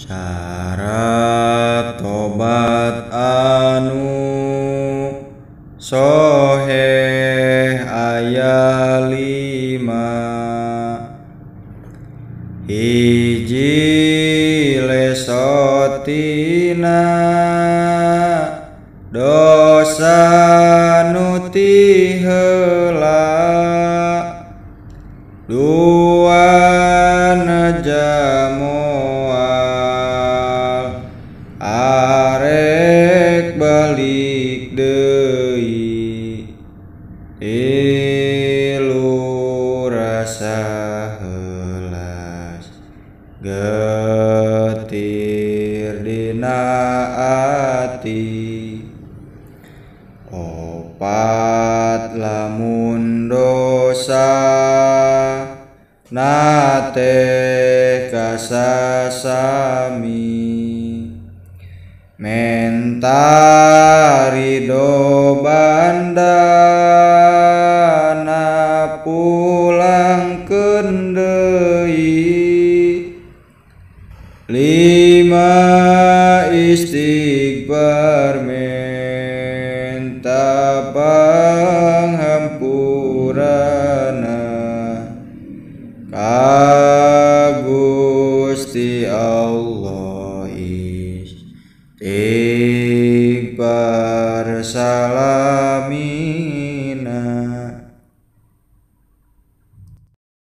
Syarat tobat anu soheh ayat lima. Hiji lesotina dosa nuti heula dua najamoal getir dina ati. Opat lamun dosa. Nate kasasami. Mentari do bandana pulang deui lima istighfar menta panghampurana ka Gusti Allah istighfar salah